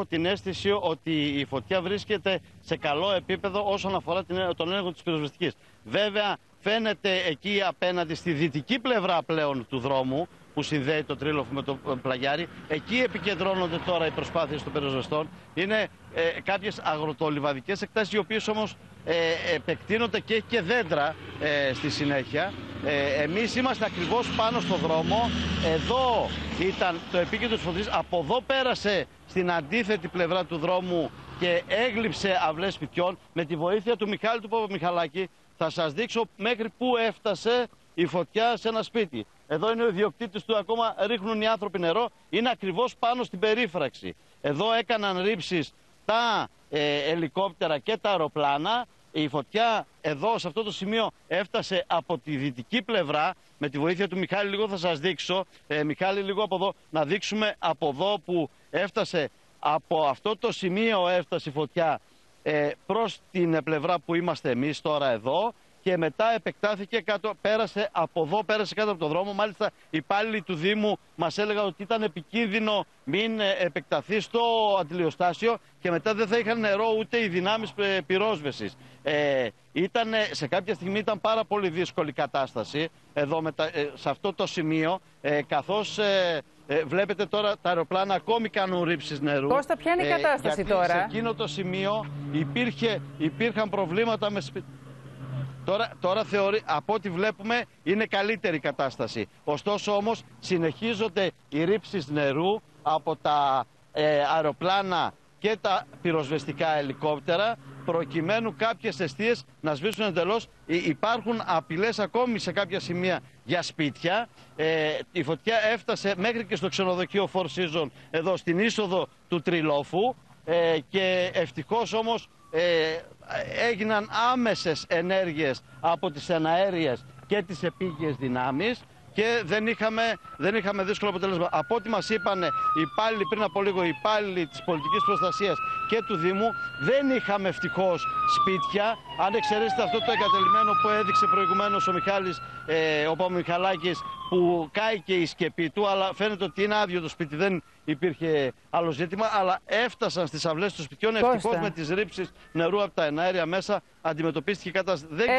έχω την αίσθηση ότι η φωτιά βρίσκεται σε καλό επίπεδο όσον αφορά την, τον έλεγχο της πυροσβεστικής. Βέβαια, φαίνεται εκεί απέναντι στη δυτική πλευρά πλέον του δρόμου, που συνδέει το τρίλοφο με το πλαγιάρι. Εκεί επικεντρώνονται τώρα οι προσπάθειες των πυροσβεστών. Είναι ε, κάποιες αγροτολιβαδικές εκτάσεις, οι οποίες όμως ε, επεκτείνονται και έχει και δέντρα ε, στη συνέχεια. Ε, εμείς είμαστε ακριβώς πάνω στο δρόμο. Εδώ ήταν το επίκεντρο της φωτής. Από εδώ πέρασε στην αντίθετη πλευρά του δρόμου και έγλειψε αυλές σπιτιών. Με τη βοήθεια του Μιχάλη του Παπαμιχαλάκη θα σας δείξω μέχρι πού έφτασε η φωτιά σε ένα σπίτι. Εδώ είναι ο ιδιοκτήτης του, ακόμα ρίχνουν οι άνθρωποι νερό. Είναι ακριβώς πάνω στην περίφραξη. Εδώ έκαναν ρήψεις τα ε, ελικόπτερα και τα αεροπλάνα. Η φωτιά εδώ σε αυτό το σημείο έφτασε από τη δυτική πλευρά. Με τη βοήθεια του Μιχάλη λίγο θα σας δείξω. Ε, Μιχάλη λίγο από εδώ να δείξουμε από εδώ που έφτασε από αυτό το σημείο έφτασε η φωτιά ε, προς την πλευρά που είμαστε εμείς τώρα εδώ και μετά επεκτάθηκε κάτω, πέρασε από εδώ, πέρασε κάτω από τον δρόμο. Μάλιστα, οι υπάλληλοι του Δήμου μας έλεγαν ότι ήταν επικίνδυνο μην ε, επεκταθεί στο αντιλιοστάσιο και μετά δεν θα είχαν νερό ούτε οι δυνάμεις ε, πυρόσβεσης. Ε, ήταν, σε κάποια στιγμή ήταν πάρα πολύ δύσκολη κατάσταση εδώ με ε, σε αυτό το σημείο, ε, καθώς βλέπετε τώρα τα αεροπλάνα ακόμη κάνουν ρήψεις νερού. Κώστα, ποια είναι η κατάσταση τώρα. Σε εκείνο το σημείο υπήρχε, υπήρχαν προβλήματα με Τώρα, τώρα θεωρεί, από ό,τι βλέπουμε είναι καλύτερη κατάσταση. Ωστόσο όμως συνεχίζονται οι ρήψεις νερού από τα ε, αεροπλάνα και τα πυροσβεστικά ελικόπτερα προκειμένου κάποιες αιστείες να σβήσουν εντελώς. Υπάρχουν απειλές ακόμη σε κάποια σημεία για σπίτια. Ε, η φωτιά έφτασε μέχρι και στο ξενοδοχείο Four Seasons εδώ στην είσοδο του Τριλόφου ε, και ευτυχώς όμως ε, έγιναν άμεσες ενέργειες από τις εναέριες και τις επίγειες δυνάμεις και δεν είχαμε, δεν είχαμε δύσκολο αποτέλεσμα. Από ό,τι μας είπαν οι υπάλληλοι πριν από λίγο, οι υπάλληλοι της πολιτικής προστασίας και του Δήμου, δεν είχαμε ευτυχώς σπίτια. Αν εξαιρέσετε αυτό το εγκατελειμμένο που έδειξε προηγουμένως ο Μιχάλης, ε, ο Παπαμιχαλάκης, που κάει και η σκεπή του, αλλά φαίνεται ότι είναι άδειο το σπίτι, δεν υπήρχε άλλο ζήτημα, αλλά έφτασαν στις αυλές των σπιτιών, ευτυχώς με τις ρήψεις νερού από τα εναέρια μέσα αντιμετωπίστηκε η κατάσταση.